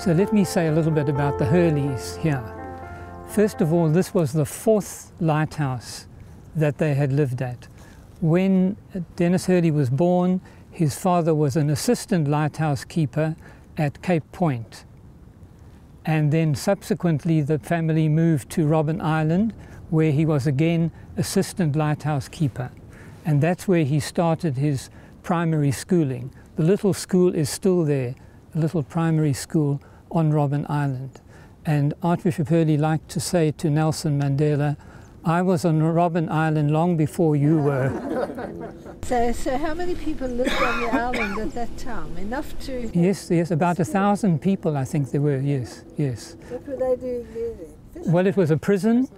So let me say a little bit about the Hurleys here. First of all, this was the fourth lighthouse that they had lived at. When Denis Hurley was born, his father was an assistant lighthouse keeper at Cape Point. And then subsequently, the family moved to Robben Island, where he was again assistant lighthouse keeper. And that's where he started his primary schooling. The little school is still there, little primary school on Robben Island. And Archbishop Hurley liked to say to Nelson Mandela, I was on Robben Island long before you were. so, so how many people lived on the island at that time? Enough to. Yes, yes, about a thousand people, I think there were. Yes, yes. What were they doing there? Well, it was a prison.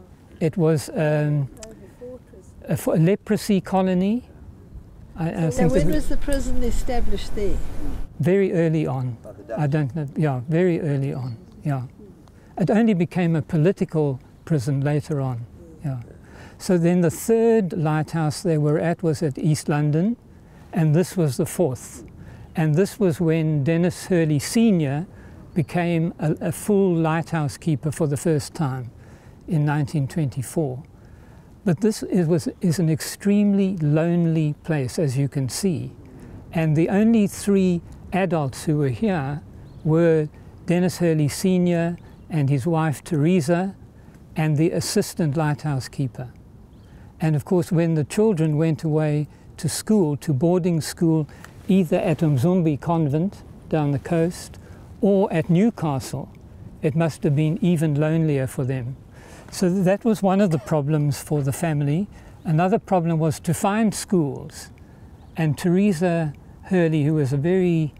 It was um, a, a, leprosy colony. I, I so when was the prison established there? Very early on. I don't know. Yeah, very early on. Yeah. It only became a political prison later on. Yeah. So then the third lighthouse they were at was at East London, and this was the fourth. And this was when Denis Hurley Sr. became a, a full lighthouse keeper for the first time in 1924. But this is, was, is an extremely lonely place, as you can see. And the only three adults who were here were Denis Hurley Sr. and his wife Teresa and the assistant lighthouse keeper. And of course, when the children went away to school, to boarding school, either at Umzumbi Convent down the coast or at Newcastle, it must have been even lonelier for them. So that was one of the problems for the family. Another problem was to find schools. And Teresa Hurley, who was a very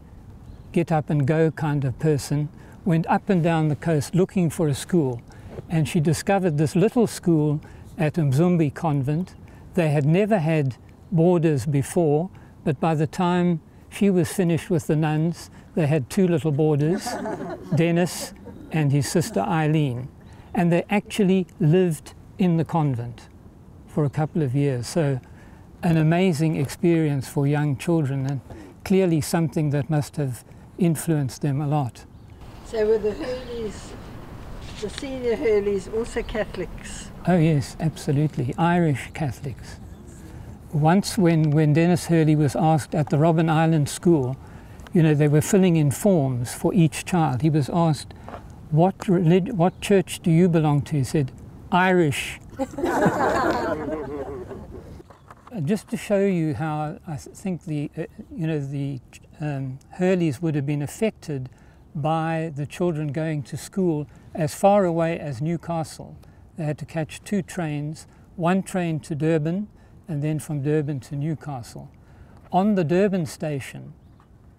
get up and go kind of person, went up and down the coast looking for a school and she discovered this little school at Umzumbi Convent. They had never had boarders before, but by the time she was finished with the nuns, they had two little boarders, Denis and his sister Eileen. And they actually lived in the convent for a couple of years. So, an amazing experience for young children, and clearly something that must have influenced them a lot. So, were the Hurleys the senior Hurleys also Catholics? Oh yes, absolutely, Irish Catholics. Once when, when Denis Hurley was asked at the Robben Island School, you know, they were filling in forms for each child. He was asked, what, relig- what church do you belong to? He said, Irish. Just to show you how I think the, uh, you know, the um, Hurleys would have been affected by the children going to school as far away as Newcastle. They had to catch two trains, one train to Durban and then from Durban to Newcastle. On the Durban station,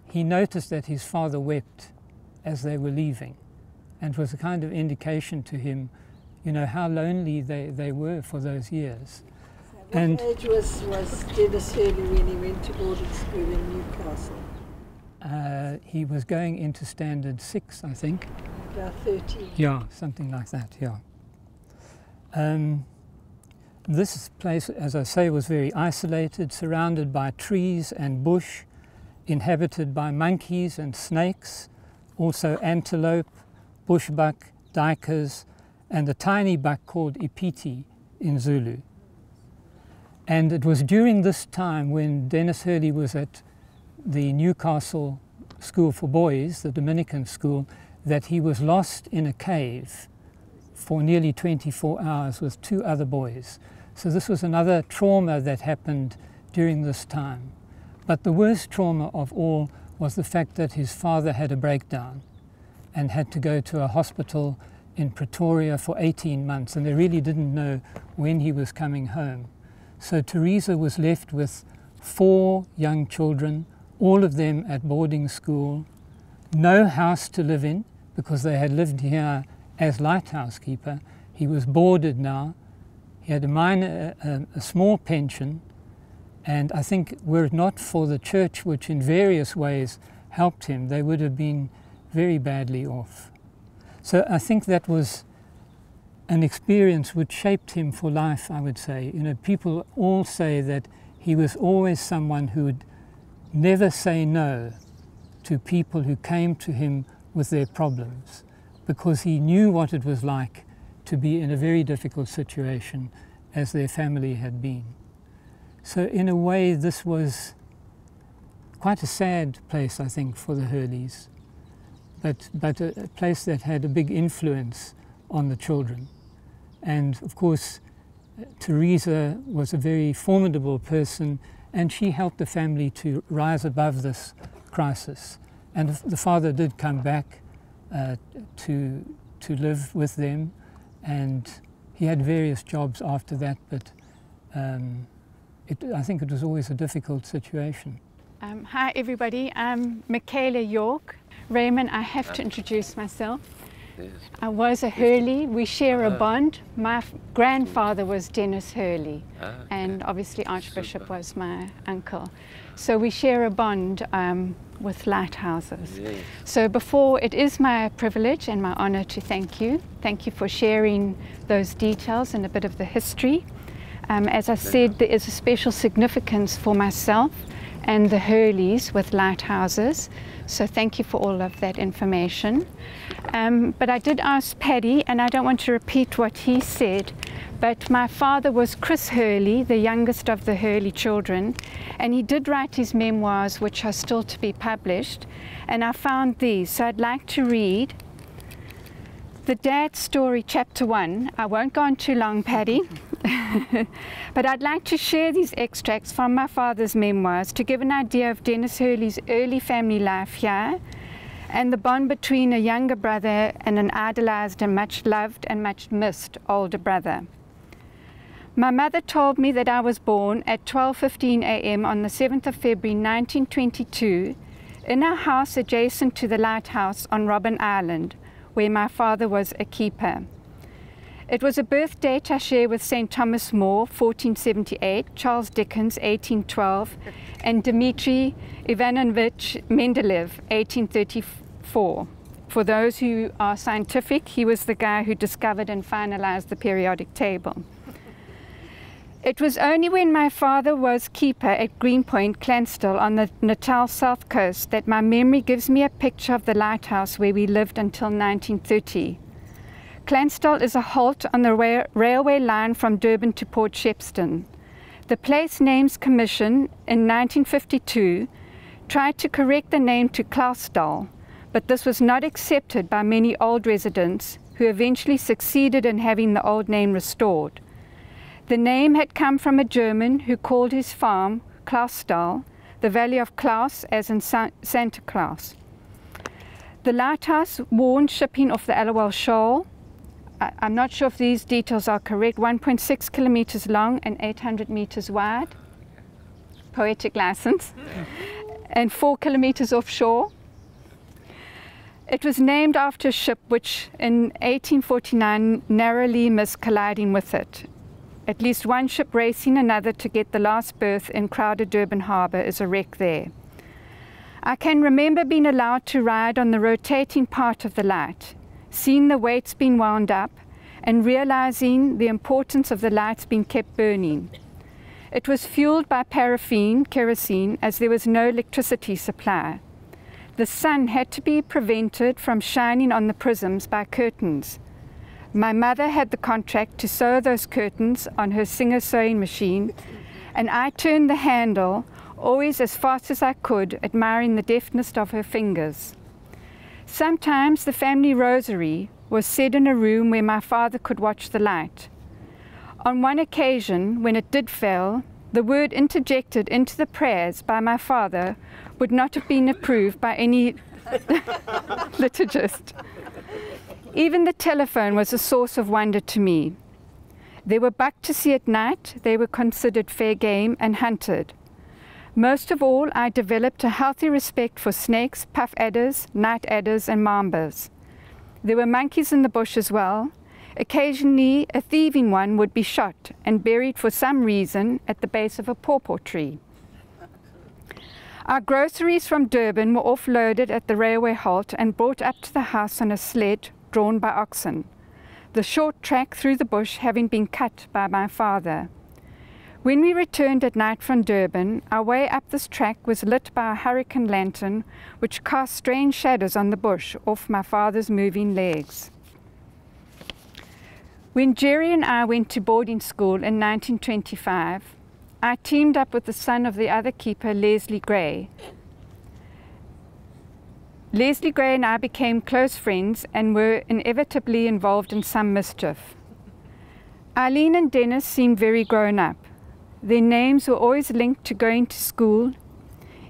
he noticed that his father wept as they were leaving and was a kind of indication to him, you know, how lonely they, they were for those years. So and age was, was Denis Hurley when he went to boarding school in Newcastle? Uh, he was going into standard six, I think. About 13. Yeah, something like that, yeah. Um, this place, as I say, was very isolated, surrounded by trees and bush, inhabited by monkeys and snakes, also antelope, bushbuck, duikers, and a tiny buck called ipiti in Zulu. And it was during this time when Denis Hurley was at the Newcastle School for Boys, the Dominican school, that he was lost in a cave for nearly 24 hours with two other boys. So this was another trauma that happened during this time. But the worst trauma of all was the fact that his father had a breakdown and had to go to a hospital in Pretoria for 18 months, and they really didn't know when he was coming home. So Teresa was left with four young children, all of them at boarding school, no house to live in because they had lived here as lighthouse keeper. He was boarded now. He had a minor, a, a small pension, and I think were it not for the church, which in various ways helped him, they would have been very badly off. So I think that was an experience which shaped him for life, I would say. You know, people all say that he was always someone who would never say no to people who came to him with their problems because he knew what it was like to be in a very difficult situation as their family had been. So, in a way, this was quite a sad place, I think, for the Hurleys, but, but a, place that had a big influence on the children. And of course, Teresa was a very formidable person, and she helped the family to rise above this crisis. And the father did come back uh, to, to live with them, and he had various jobs after that, but um, it, I think it was always a difficult situation. Um, hi, everybody. I'm Michaela York. Raymond, I have to introduce myself. Yes. I was a Hurley. We share a ah. bond. My grandfather was Denis Hurley, ah, okay. and obviously Archbishop Super. was my uncle. So we share a bond um, with lighthouses. Yes. So before, it is my privilege and my honor to thank you. Thank you for sharing those details and a bit of the history. Um, as I said, there is a special significance for myself and the Hurleys with lighthouses. So thank you for all of that information. Um, but I did ask Paddy, and I don't want to repeat what he said, but my father was Chris Hurley, the youngest of the Hurley children, and he did write his memoirs, which are still to be published. And I found these, so I'd like to read the Dad Story, Chapter 1. I won't go on too long, Paddy. but I'd like to share these extracts from my father's memoirs to give an idea of Denis Hurley's early family life here and the bond between a younger brother and an idolized and much loved and much missed older brother. My mother told me that I was born at 12:15 a.m. on the 7th of February 1922 in a house adjacent to the lighthouse on Robben Island, where my father was a keeper. It was a birth date I share with St. Thomas More, 1478, Charles Dickens, 1812, and Dmitri Ivanovich Mendeleev, 1834. For those who are scientific, he was the guy who discovered and finalized the periodic table. It was only when my father was keeper at Greenpoint, Clansthal, on the Natal south coast, that my memory gives me a picture of the lighthouse where we lived until 1930. Clansthal is a halt on the ra railway line from Durban to Port Shepstone. The Place Names Commission in 1952 tried to correct the name to Klausthal, but this was not accepted by many old residents who eventually succeeded in having the old name restored. The name had come from a German who called his farm Klausthal, the valley of Klaus as in Sa Santa Claus. The lighthouse warned shipping off the Aliwal Shoal I, am not sure if these details are correct, 1.6 kilometers long and 800 meters wide, poetic license, and 4 kilometers offshore. It was named after a ship which in 1849 narrowly missed colliding with it. At least one ship racing another to get the last berth in crowded Durban harbour is a wreck there. I can remember being allowed to ride on the rotating part of the light seeing the weights being wound up, and realizing the importance of the lights being kept burning. It was fueled by paraffin, kerosene, as there was no electricity supply. The sun had to be prevented from shining on the prisms by curtains. My mother had the contract to sew those curtains on her Singer sewing machine, and I turned the handle always as fast as I could, admiring the deftness of her fingers. Sometimes the family rosary was said in a room where my father could watch the light. On one occasion, when it did fail, the word interjected into the prayers by my father would not have been approved by any liturgist. Even the telephone was a source of wonder to me. They were bucked to see at night, they were considered fair game and hunted. Most of all, I developed a healthy respect for snakes, puff adders, night adders, and mambas. There were monkeys in the bush as well. Occasionally, a thieving one would be shot and buried for some reason at the base of a pawpaw tree. Our groceries from Durban were offloaded at the railway halt and brought up to the house on a sled drawn by oxen, the short track through the bush having been cut by my father. When we returned at night from Durban, our way up this track was lit by a hurricane lantern which cast strange shadows on the bush off my father's moving legs. When Jerry and I went to boarding school in 1925, I teamed up with the son of the other keeper, Leslie Gray. Leslie Gray and I became close friends and were inevitably involved in some mischief. Eileen and Denis seemed very grown up. Their names were always linked to going to school,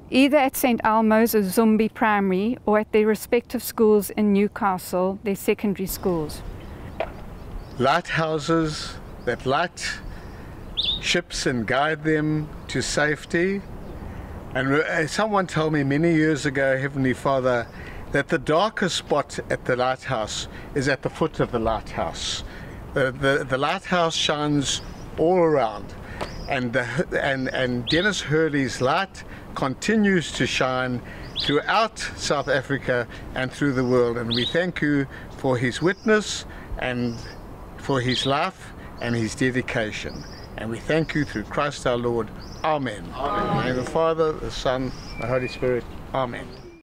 either at St. Almo's or Zumbi Primary or at their respective schools in Newcastle, their secondary schools. Lighthouses that light ships and guide them to safety. And uh, someone told me many years ago, Heavenly Father, that the darkest spot at the lighthouse is at the foot of the lighthouse. The, the, the lighthouse shines all around, and, the, and, and Denis Hurley's light continues to shine throughout South Africa and through the world. And we thank you for his witness and for his life and his dedication. And we thank you through Christ our Lord. Amen. Amen. In the name of the Father, the Son, the Holy Spirit. Amen.